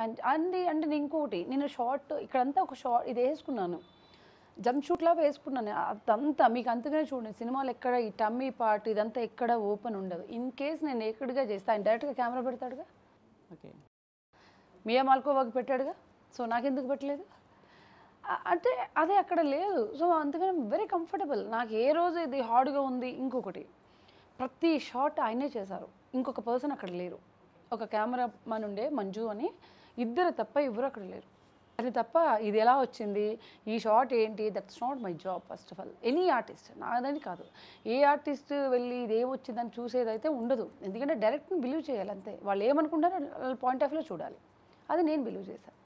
And అండి అంటే నేను ఇంకొకటి నేను షార్ట్ ఇక్కడంతా ఒక షార్ట్ ఇది వేసుకున్నాను. జంప్ షూట్లా వేసుకున్నాను. అదంతా మీకు అంతగానే చూడండి సినిమాలు ఎక్కడ ఈ టమ్మీ పార్ట్ ఇదంతా ఎక్కడ ఓపెన్ ఉండదు. ఇన్ కేస్ నేను ఎక్కడిగా చేస్తే ఆయన డైరెక్ట్గా కెమెరా పెడతాడుగా? ఓకే. మియా మాల్కోవాకి పెట్టాడుగా? సో నాకెందుకు పెట్టలేదు? అంటే అదే అక్కడ లేదు. సో అందుకని వెరీ కంఫర్టబుల్ నాకు ఏ రోజు ఇది హార్డ్గా ఉంది ఇంకొకటి. ప్రతి షాట్ ఆయనే చేశారు. ఇంకొక పర్సన్ అక్కడ లేరు. ఒక కెమెరా మన ఉండే మంజు అని ఇద్దరు తప్ప ఎవరు అక్కడ లేరు. అది తప్ప ఇది ఎలా వచ్చింది? ఈ షార్ట్ ఏంటి? That's not my job first of all any artist నాదని కాదు. ఏ ఆర్టిస్ట్ వెళ్ళి ఇది ఏమొచ్చిందని చూసేదైతే ఉండదు. ఎందుకంటే డైరెక్ట్ని బిలీవ్ చేయాలి అంతే వాళ్ళు ఏమనుకుంటారో వాళ్ళ పాయింట్ ఆఫ్ వ్యూలో చూడాలి. అది నేను బిలీవ్ చేశాను